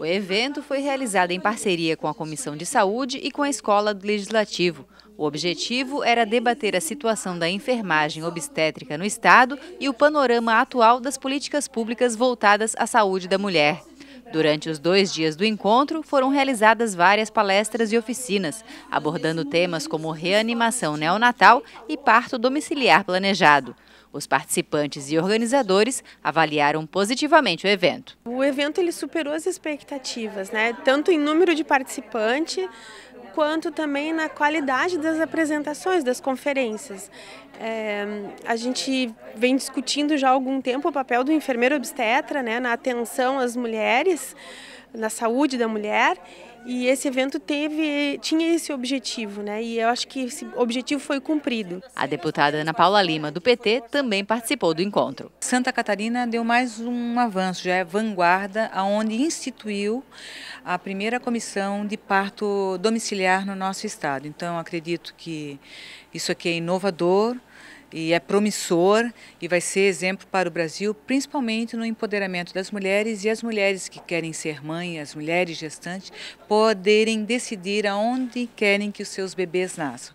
O evento foi realizado em parceria com a Comissão de Saúde e com a Escola do Legislativo. O objetivo era debater a situação da enfermagem obstétrica no Estado e o panorama atual das políticas públicas voltadas à saúde da mulher. Durante os dois dias do encontro, foram realizadas várias palestras e oficinas, abordando temas como reanimação neonatal e parto domiciliar planejado. Os participantes e organizadores avaliaram positivamente o evento. O evento ele superou as expectativas, né? tanto em número de participantes, quanto também na qualidade das apresentações, das conferências. É, a gente vem discutindo já há algum tempo o papel do enfermeiro obstetra né, na atenção às mulheres, na saúde da mulher e esse evento teve, tinha esse objetivo, né? E eu acho que esse objetivo foi cumprido. A deputada Ana Paula Lima, do PT, também participou do encontro. Santa Catarina deu mais um avanço, já é vanguarda, aonde instituiu a primeira comissão de parto domiciliar no nosso estado. Então, acredito que isso aqui é inovador e é promissor e vai ser exemplo para o Brasil, principalmente no empoderamento das mulheres e as mulheres que querem ser mães, as mulheres gestantes, poderem decidir aonde querem que os seus bebês nasçam.